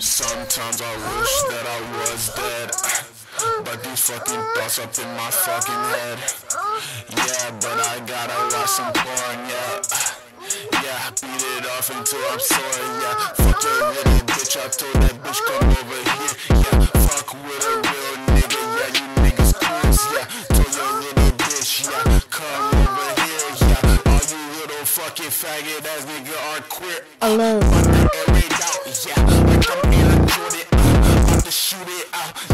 Sometimes I wish that I was dead. But these fucking thoughts up in my fucking head. Yeah, but I gotta watch some porn, yeah. Yeah, beat it off until I'm sore, yeah. Fuck your little bitch, I told that bitch come over here, yeah. Fuck with a real nigga, yeah, you niggas close, yeah. Told your little bitch, yeah, come over here, yeah. All you little fucking faggot ass nigga are queer. Alone. Every